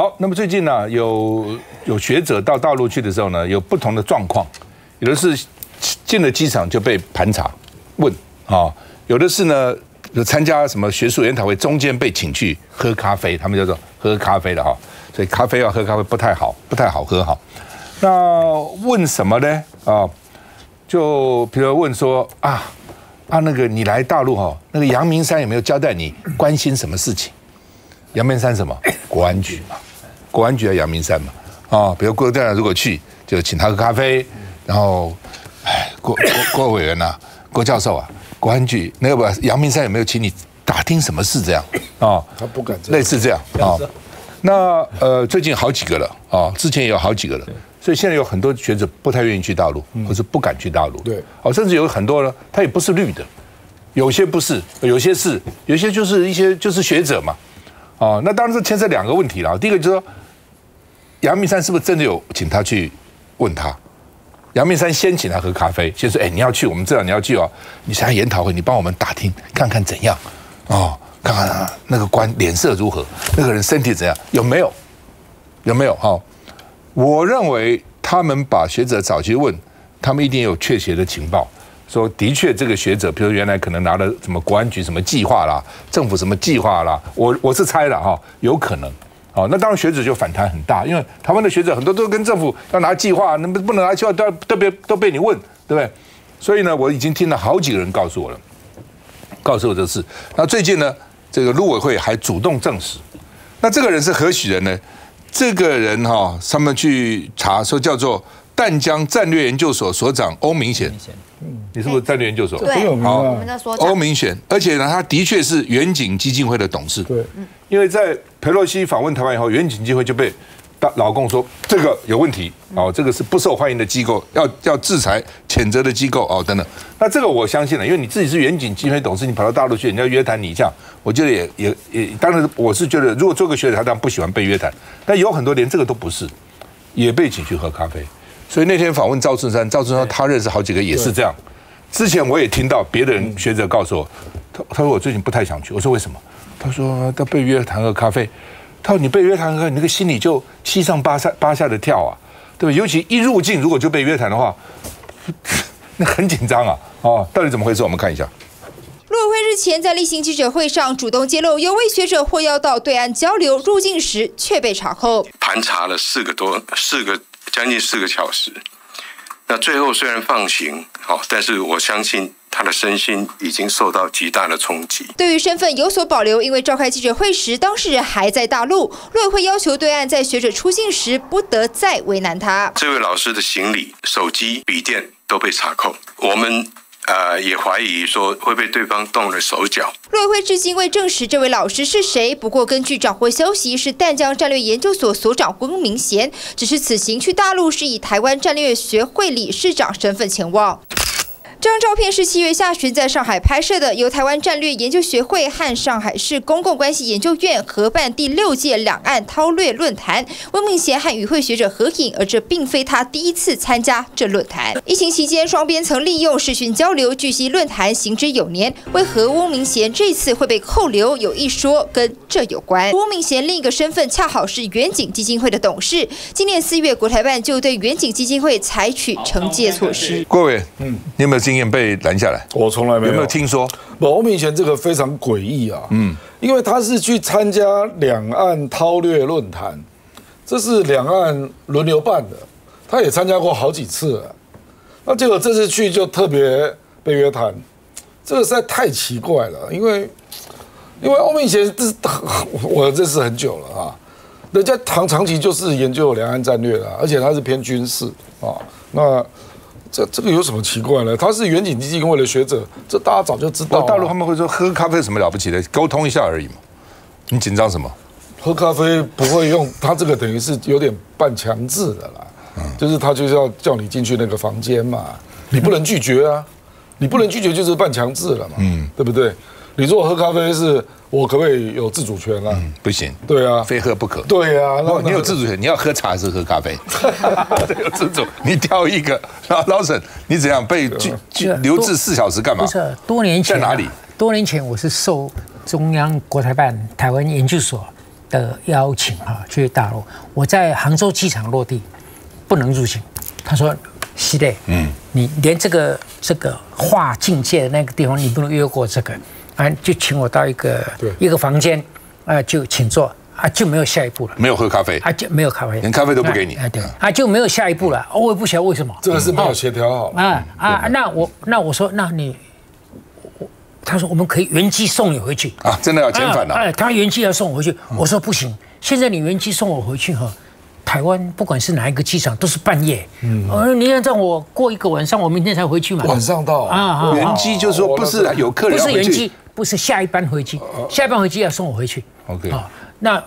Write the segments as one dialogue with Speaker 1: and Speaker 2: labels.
Speaker 1: 好，那么最近呢，有有学者到大陆去的时候呢，有不同的状况，有的是进了机场就被盘查问啊，有的是呢参加什么学术研讨会，中间被请去喝咖啡，他们叫做喝咖啡的哈，所以咖啡要喝咖啡不太好，不太好喝哈。那问什么呢？啊，就比如问说啊啊那个你来大陆哈，那个阳明山有没有交代你关心什么事情？阳明山什么？国安局嘛，国安局在阳明山嘛，啊，比如郭队长如果去，就请他喝咖啡，然后，哎，郭郭 郭委员呐，郭教授啊，国安局那个不，阳明山有没有请你打听什么事这样？啊，
Speaker 2: 他不敢
Speaker 1: 类似这样啊。那呃，最近好几个了啊，之前也有好几个了，所以现在有很多学者不太愿意去大陆，或是不敢去大陆。
Speaker 2: 对，
Speaker 1: 哦，甚至有很多呢，他也不是绿的，有些不是，有些是，有些就是一些就是学者嘛。哦，那当然是牵涉两个问题了。第一个就是说，杨明山是不是真的有请他去问他？杨明山先请他喝咖啡，先说：“哎，你要去，我们知道你要去哦。你参加研讨会，你帮我们打听看看怎样？哦，看看那个官脸色如何，那个人身体怎样，有没有？有没有？哈，我认为他们把学者找去问，他们一定有确切的情报。”说的确，这个学者，比如原来可能拿了什么国安局什么计划啦，政府什么计划啦，我我是猜的哈，有可能，哦，那当然学者就反弹很大，因为台湾的学者很多都跟政府要拿计划，那不不能拿计划都要都别都被你问，对不对？所以呢，我已经听了好几个人告诉我了，告诉我这事。那最近呢，这个陆委会还主动证实，那这个人是何许人呢？这个人哈，他们去查说叫做淡江战略研究所所长欧明贤。你是不是战略研究所？
Speaker 3: 对，好，
Speaker 1: 欧明显，而且呢，他的确是远景基金会的董事。
Speaker 2: 对，
Speaker 1: 因为在佩洛西访问台湾以后，远景基金会就被大老公说这个有问题，哦，这个是不受欢迎的机构，要要制裁、谴责的机构，哦，等等。那这个我相信了，因为你自己是远景基金会董事，你跑到大陆去，人家约谈你一下，我觉得也也也，当然我是觉得，如果做个学者，他当然不喜欢被约谈，但有很多连这个都不是，也被请去喝咖啡。所以那天访问赵春山，赵春山他认识好几个也是这样。之前我也听到别的人学者告诉我，他他说我最近不太想去。我说为什么？他说他被约谈喝咖啡。他说你被约谈喝，你那个心里就七上八下八下的跳啊，对吧？尤其一入境如果就被约谈的话，那很紧张啊。哦，到底怎么回事？我们看一下。
Speaker 3: 陆委会日前在例行记者会上主动揭露，有位学者获邀到对岸交流，入境时却被查扣，
Speaker 4: 盘查了四个多四个将近四个小时。那最后虽然放行，好，但是我相信他的身心已经受到极大的冲击。
Speaker 3: 对于身份有所保留，因为召开记者会时当事人还在大陆，陆委会要求对岸在学者出境时不得再为难他。
Speaker 4: 这位老师的行李、手机、笔电都被查扣，我们。呃，也怀疑说会被对方动了手脚。
Speaker 3: 陆委会至今未证实这位老师是谁，不过根据掌握消息，是淡江战略研究所所长翁明贤，只是此行去大陆是以台湾战略学会理事长身份前往。这张照片是七月下旬在上海拍摄的，由台湾战略研究学会和上海市公共关系研究院合办第六届两岸韬略论坛。温明贤和与会学者合影，而这并非他第一次参加这论坛。疫情期间，双边曾利用视讯交流。据悉，论坛行之有年，为何翁明贤这次会被扣留？有一说跟这有关。翁明贤另一个身份恰好是远景基金会的董事。今年四月，国台办就对远景基金会采取惩戒措施。
Speaker 1: 各位，嗯，你有没有？经验被拦下来，
Speaker 2: 我从来没有。
Speaker 1: 有没有听说？
Speaker 2: 我们以前这个非常诡异啊，嗯，因为他是去参加两岸韬略论坛，这是两岸轮流办的，他也参加过好几次了，那结果这次去就特别被约谈，这个实在太奇怪了，因为因为欧美以前这 我认识很久了啊，人家长长期就是研究两岸战略的，而且他是偏军事啊，那。这这个有什么奇怪呢？他是远景基金会的学者，这大家早就知道。
Speaker 1: 大陆他们会说喝咖啡有什么了不起的？沟通一下而已嘛。你紧张什么？
Speaker 2: 喝咖啡不会用他这个，等于是有点半强制的啦。嗯，就是他就是要叫你进去那个房间嘛，你不能拒绝啊，你不能拒绝就是半强制了嘛。嗯，对不对？你如果喝咖啡是。我可不可以有自主权啊？
Speaker 1: 不行，
Speaker 2: 对啊，
Speaker 1: 非喝不可。
Speaker 2: 对啊，
Speaker 1: 那你有自主权，你要喝茶还是喝咖啡？有自主，你挑一个。老沈，你怎样被拘拘留置四小时干嘛？
Speaker 5: 不是多年前
Speaker 1: 在哪里？
Speaker 5: 多年前我是受中央国台办台湾研究所的邀请哈去大陆，我在杭州机场落地，不能入境。他说：“是的，嗯，你连这个这个划境界的那个地方你不能越过这个，啊，就请我到一个一个房间，啊，就请坐，啊，就没有下一步了，
Speaker 1: 没有喝咖啡，
Speaker 5: 啊，就没有咖啡，
Speaker 1: 连咖啡都不给你，
Speaker 5: 啊，对，啊，就没有下一步了，我也不晓得为什么，
Speaker 2: 这个是没有协调好
Speaker 5: 啊啊，那我那我说，那你。”他说：“我们可以原机送你回去
Speaker 1: 啊！真的要遣返了？
Speaker 5: 哎，他原机要送我回去。我说不行，现在你原机送我回去哈，台湾不管是哪一个机场都是半夜。嗯，呃，你要让我过一个晚上，我明天才回去嘛。
Speaker 2: 晚上到
Speaker 1: 啊，原机就是说不是有客人
Speaker 5: 不是原机，不是下一班回机，下一班回机要送我回去。
Speaker 1: OK 啊，那。”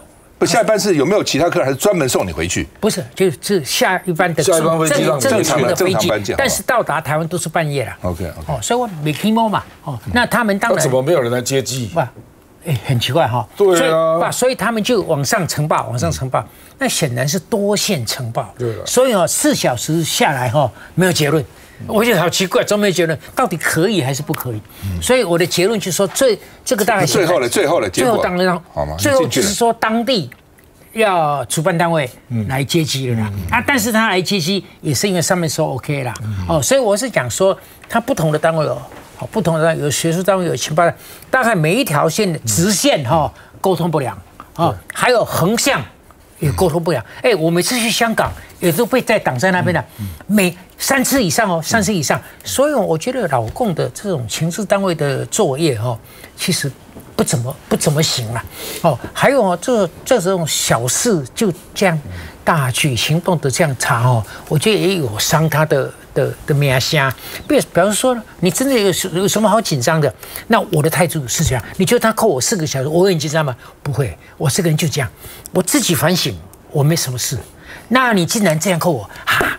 Speaker 1: 下一班是有没有其他客人，还是专门送你回去？
Speaker 5: 不是，就是下一班的
Speaker 2: 正
Speaker 5: 正常的飞机，但是到达台湾都是半夜了。
Speaker 1: OK，哦，
Speaker 5: 所以我没听摸嘛。哦，那他们当然
Speaker 2: 怎么没有人来接机？
Speaker 5: 不，哎，很奇怪哈。
Speaker 2: 对啊，
Speaker 5: 不，所以他们就往上呈报，往上呈报。那显然是多线呈报。
Speaker 2: 对
Speaker 5: 所以哦，四小时下来哈，没有结论。我觉得好奇怪，怎么没结论？到底可以还是不可以？所以我的结论就是说，最这个大概
Speaker 1: 最后的最后的结果，
Speaker 5: 最后当然
Speaker 1: 好吗？
Speaker 5: 最后就是说当地。要主办单位来接机了啦，啊，但是他来接机也是因为上面说 OK 啦，哦，所以我是讲说，他不同的单位哦，好，不同的有学术单位有情报，大概每一条线的直线哈沟通不良，啊，还有横向也沟通不良，哎，我每次去香港也都被在挡在那边的，每三次以上哦，三次以上，所以我觉得老共的这种情治单位的作业哈，其实。不怎么不怎么行了，哦，还有哦，这这种小事就这样大举行动的这样查哦，我觉得也有伤他的的的名声。比比方说，你真的有有什么好紧张的？那我的态度是这样，你觉得他扣我四个小时，我很紧张吗？不会，我这个人就这样，我自己反省，我没什么事。那你竟然这样扣我，哈？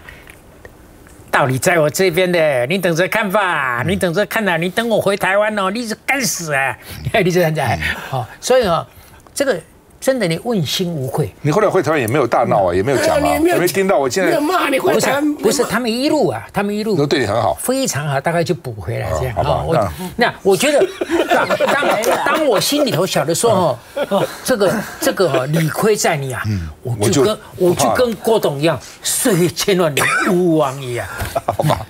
Speaker 5: 道理在我这边的，你等着看吧，你等着看呐，你等我回台湾哦，你是干死啊！你这样讲，好，所以哦，这个。真的，你问心无愧。
Speaker 1: 你后来回台湾也没有大闹啊，也没有讲啊，也没听到我现在
Speaker 5: 骂你。不是，不是，他们一路啊，他们一路
Speaker 1: 都对你很好，
Speaker 5: 非常好，大概就补回来这样。
Speaker 1: 好吧，
Speaker 5: 我那我觉得，当当我心里头晓得说哦，这个这个哈，理亏在你啊，我就跟我就跟郭董一样，岁月千万年，孤王一样。
Speaker 1: 好吧，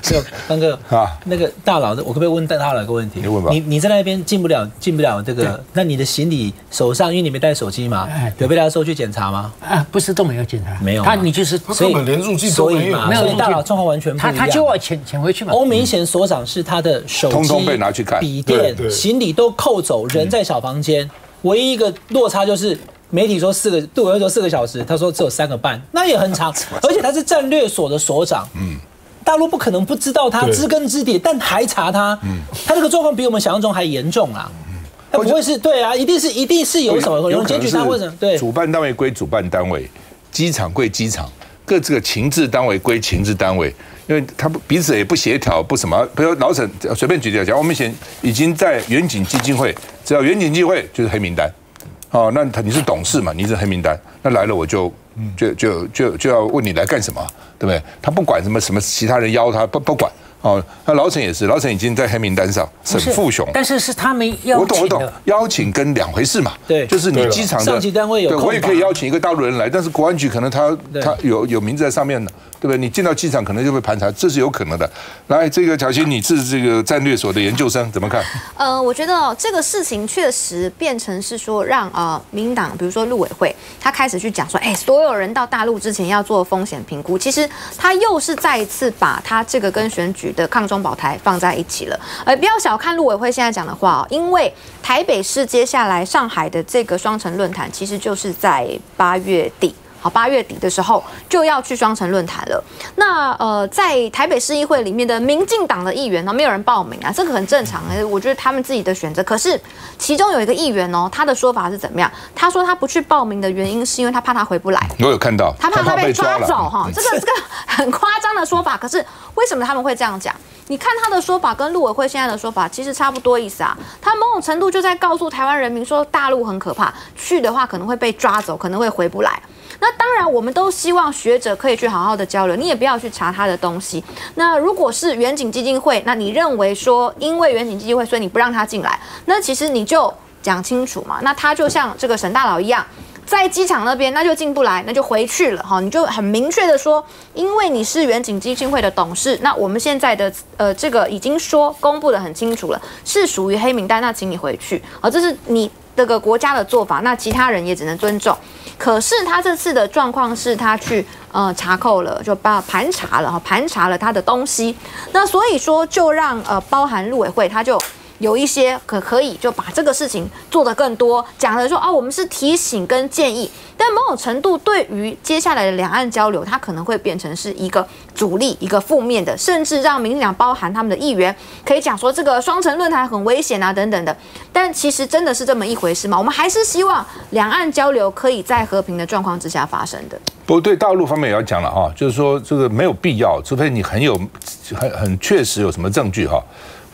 Speaker 6: 这刚哥啊，那个大佬的，我可不可以问大佬一个问题？
Speaker 1: 你问吧。
Speaker 6: 你你在那边进不了，进不了这个，那你的行李手上，因为你没。带手机嘛？有被他收去检查吗？
Speaker 5: 啊，不是都没有检查，
Speaker 6: 没有。
Speaker 5: 他你就是
Speaker 2: 所以连入境都没有，
Speaker 6: 没有大佬状况完全不一样。
Speaker 5: 他他就要潜潜回去嘛。
Speaker 6: 欧明贤所长是他的手机、
Speaker 1: 通通被拿去看，
Speaker 6: 笔电、行李都扣走，人在小房间。唯一一个落差就是媒体说四个，杜文说四个小时，他说只有三个半，那也很长。而且他是战略所的所长，嗯，大陆不可能不知道他知根知底，但还查他，嗯，他这个状况比我们想象中还严重啊。他不会是对啊，一定是一定是有什么有检举他或者对。
Speaker 1: 主办单位归主办单位，机场归机场，各这个情治单位归情治单位，因为他不彼此也不协调，不什么。比如老沈随便举例讲，我们现已经在远景基金会，只要远景基金会就是黑名单，哦，那他你是董事嘛，你是黑名单，那来了我就就就就就要问你来干什么，对不对？他不管什么什么其他人邀他不不管。哦，那老陈也是，老陈已经在黑名单上，沈富雄。
Speaker 5: 但是是他们邀请我
Speaker 1: 懂我懂，邀请跟两回事嘛。
Speaker 6: 对，
Speaker 1: 就是你机场的
Speaker 6: 上级单位有，
Speaker 1: 我也可以邀请一个大陆人来，但是国安局可能他他有有名字在上面的。对不对？你进到机场可能就被盘查，这是有可能的。来，这个乔欣，你是这个战略所的研究生，怎么看？
Speaker 7: 呃，我觉得这个事情确实变成是说，让呃民党，比如说陆委会，他开始去讲说，哎，所有人到大陆之前要做风险评估。其实他又是再一次把他这个跟选举的抗中保台放在一起了。呃，不要小看陆委会现在讲的话哦，因为台北市接下来上海的这个双城论坛，其实就是在八月底。好，八月底的时候就要去双城论坛了。那呃，在台北市议会里面的民进党的议员呢，没有人报名啊，这个很正常。我觉得他们自己的选择。可是其中有一个议员哦，他的说法是怎么样？他说他不去报名的原因是因为他怕他回不来。
Speaker 1: 我有看到，
Speaker 7: 他怕他被抓走哈。这个这个很夸张的说法。可是为什么他们会这样讲？你看他的说法跟陆委会现在的说法其实差不多意思啊。他某种程度就在告诉台湾人民说，大陆很可怕，去的话可能会被抓走，可能会回不来。那当然，我们都希望学者可以去好好的交流，你也不要去查他的东西。那如果是远景基金会，那你认为说，因为远景基金会，所以你不让他进来，那其实你就讲清楚嘛。那他就像这个沈大佬一样。在机场那边，那就进不来，那就回去了哈。你就很明确的说，因为你是远景基金会的董事，那我们现在的呃这个已经说公布的很清楚了，是属于黑名单，那请你回去啊。这是你这个国家的做法，那其他人也只能尊重。可是他这次的状况是他去呃查扣了，就把盘查了哈，盘查了他的东西，那所以说就让呃包含陆委会他就。有一些可可以就把这个事情做得更多，讲的说啊，我们是提醒跟建议，但某种程度对于接下来的两岸交流，它可能会变成是一个阻力，一个负面的，甚至让民进党包含他们的议员可以讲说这个双城论坛很危险啊等等的。但其实真的是这么一回事吗？我们还是希望两岸交流可以在和平的状况之下发生的。
Speaker 1: 不对大陆方面也要讲了哈，就是说这个没有必要，除非你很有很很确实有什么证据哈。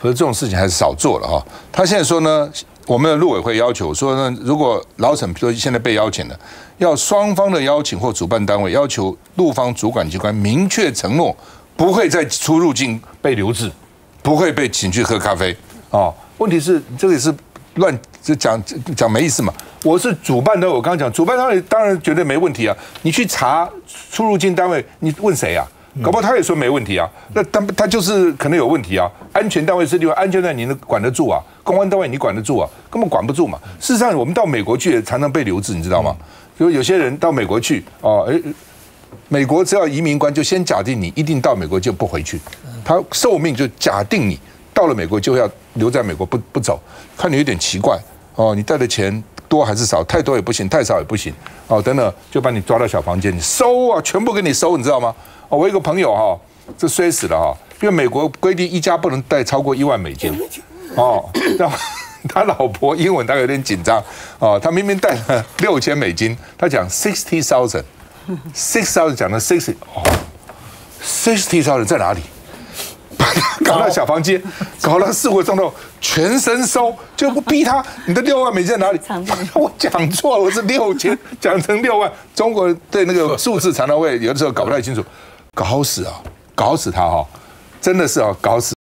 Speaker 1: 可是这种事情还是少做了哈。他现在说呢，我们的陆委会要求说呢，如果老沈说现在被邀请了，要双方的邀请或主办单位要求陆方主管机关明确承诺，不会再出入境被留置，不会被请去喝咖啡哦。问题是这个也是乱就讲讲没意思嘛。我是主办单位，我刚刚讲主办单位当然绝对没问题啊。你去查出入境单位，你问谁啊？搞不好他也说没问题啊，那他他就是可能有问题啊。安全单位是另外，安全单位你能管得住啊？公安单位你管得住啊？根本管不住嘛。事实上，我们到美国去常常被留置，你知道吗？就有些人到美国去哦，哎，美国只要移民官就先假定你一定到美国就不回去，他受命就假定你到了美国就要留在美国不不走，看你有点奇怪哦，你带的钱多还是少？太多也不行，太少也不行哦，等等就把你抓到小房间，你收啊，全部给你收，你知道吗？哦，我一个朋友哈，这摔死了哈，因为美国规定一家不能带超过一万美金，哦，然后 他老婆英文大概有点紧张，哦，他明明带了六千美金，他讲 sixty thousand，six thousand 讲的 sixty，哦，sixty thousand 在哪里？把 他搞到小房间，搞了四五钟头，全身收，就不逼他，你的六万美金在哪里？我讲错了，我是六千，讲成六万。中国对那个数字常常会有的时候搞不太清楚，搞死啊，搞死他哈，真的是啊，搞死。